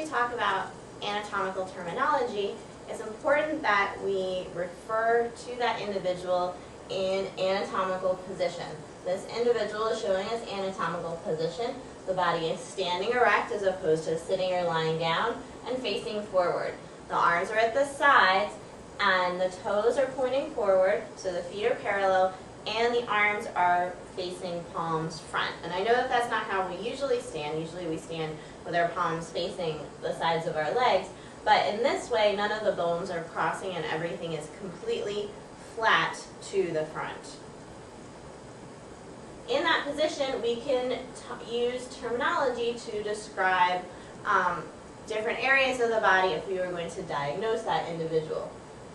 we talk about anatomical terminology, it's important that we refer to that individual in anatomical position. This individual is showing us anatomical position. The body is standing erect as opposed to sitting or lying down and facing forward. The arms are at the sides and the toes are pointing forward, so the feet are parallel and the arms are facing palms front. And I know that that's not how we usually stand. Usually we stand with our palms facing the sides of our legs. But in this way, none of the bones are crossing and everything is completely flat to the front. In that position, we can use terminology to describe um, different areas of the body if we were going to diagnose that individual.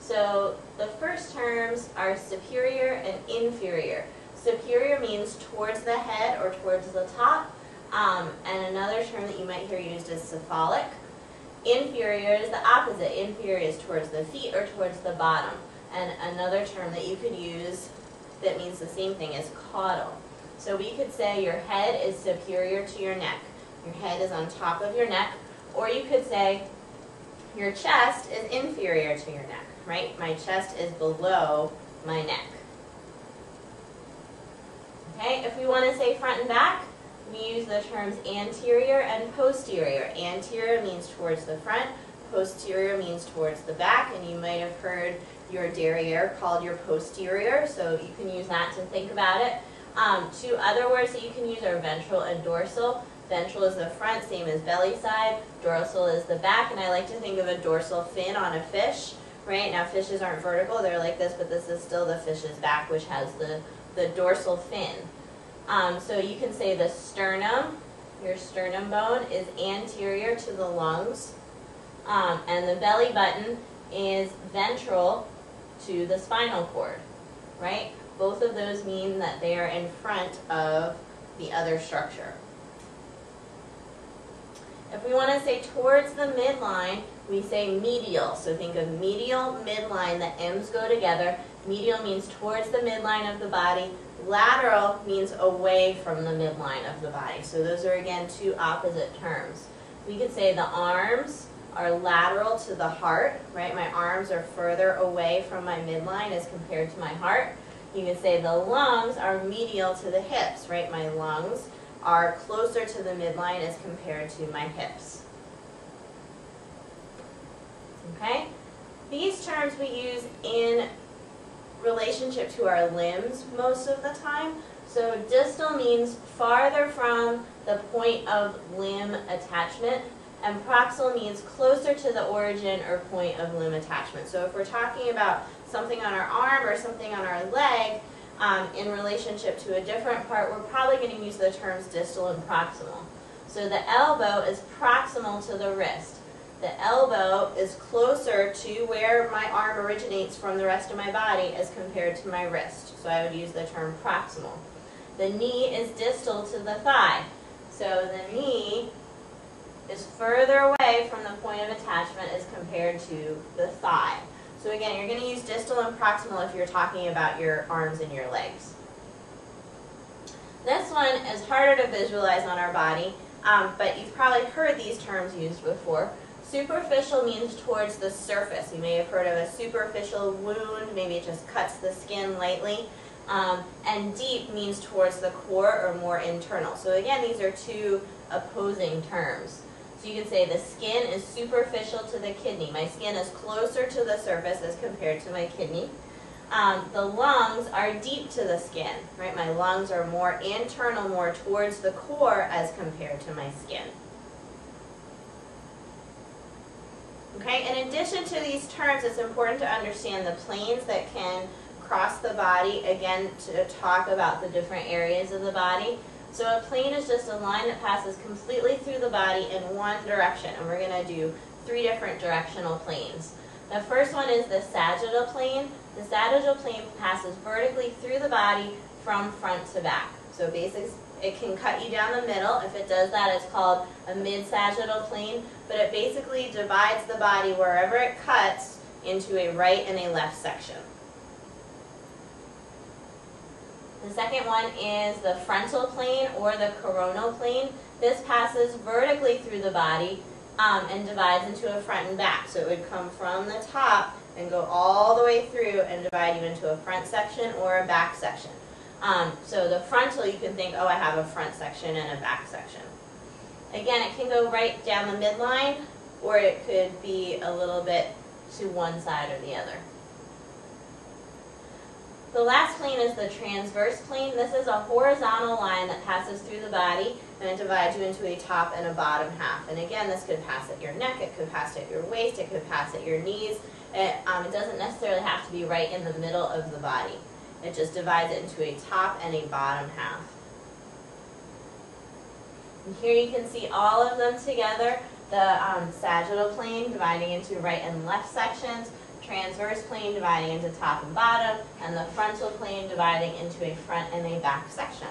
So the first terms are superior and inferior. Superior means towards the head or towards the top. Um, and another term that you might hear used is cephalic. Inferior is the opposite. Inferior is towards the feet or towards the bottom. And another term that you could use that means the same thing is caudal. So we could say your head is superior to your neck. Your head is on top of your neck. Or you could say your chest is inferior to your neck right? My chest is below my neck. Okay, if we want to say front and back, we use the terms anterior and posterior. Anterior means towards the front, posterior means towards the back, and you might have heard your derriere called your posterior, so you can use that to think about it. Um, two other words that you can use are ventral and dorsal. Ventral is the front, same as belly side. Dorsal is the back, and I like to think of a dorsal fin on a fish right? Now fishes aren't vertical, they're like this, but this is still the fish's back, which has the, the dorsal fin. Um, so you can say the sternum, your sternum bone is anterior to the lungs, um, and the belly button is ventral to the spinal cord, right? Both of those mean that they are in front of the other structure. If we want to say towards the midline, we say medial. So think of medial, midline, the M's go together. Medial means towards the midline of the body. Lateral means away from the midline of the body. So those are again two opposite terms. We could say the arms are lateral to the heart, right? My arms are further away from my midline as compared to my heart. You could say the lungs are medial to the hips, right? My lungs are closer to the midline as compared to my hips. Okay? These terms we use in relationship to our limbs most of the time. So distal means farther from the point of limb attachment, and proximal means closer to the origin or point of limb attachment. So if we're talking about something on our arm or something on our leg um, in relationship to a different part, we're probably going to use the terms distal and proximal. So the elbow is proximal to the wrist. The elbow is closer to where my arm originates from the rest of my body as compared to my wrist. So I would use the term proximal. The knee is distal to the thigh. So the knee is further away from the point of attachment as compared to the thigh. So again, you're going to use distal and proximal if you're talking about your arms and your legs. This one is harder to visualize on our body, um, but you've probably heard these terms used before. Superficial means towards the surface. You may have heard of a superficial wound, maybe it just cuts the skin lightly. Um, and deep means towards the core or more internal. So again, these are two opposing terms. So you can say the skin is superficial to the kidney. My skin is closer to the surface as compared to my kidney. Um, the lungs are deep to the skin, right? My lungs are more internal, more towards the core as compared to my skin. Okay, in addition to these terms, it's important to understand the planes that can cross the body, again, to talk about the different areas of the body. So a plane is just a line that passes completely through the body in one direction, and we're going to do three different directional planes. The first one is the sagittal plane. The sagittal plane passes vertically through the body from front to back. So basically, it can cut you down the middle. If it does that, it's called a mid-sagittal plane, but it basically divides the body wherever it cuts into a right and a left section. The second one is the frontal plane or the coronal plane. This passes vertically through the body um, and divides into a front and back. So it would come from the top and go all the way through and divide you into a front section or a back section. Um, so the frontal, you can think, oh, I have a front section and a back section. Again, it can go right down the midline, or it could be a little bit to one side or the other. The last plane is the transverse plane. This is a horizontal line that passes through the body and it divides you into a top and a bottom half. And again, this could pass at your neck, it could pass at your waist, it could pass at your knees. It, um, it doesn't necessarily have to be right in the middle of the body. It just divides it into a top and a bottom half. And here you can see all of them together. The um, sagittal plane dividing into right and left sections, transverse plane dividing into top and bottom, and the frontal plane dividing into a front and a back section.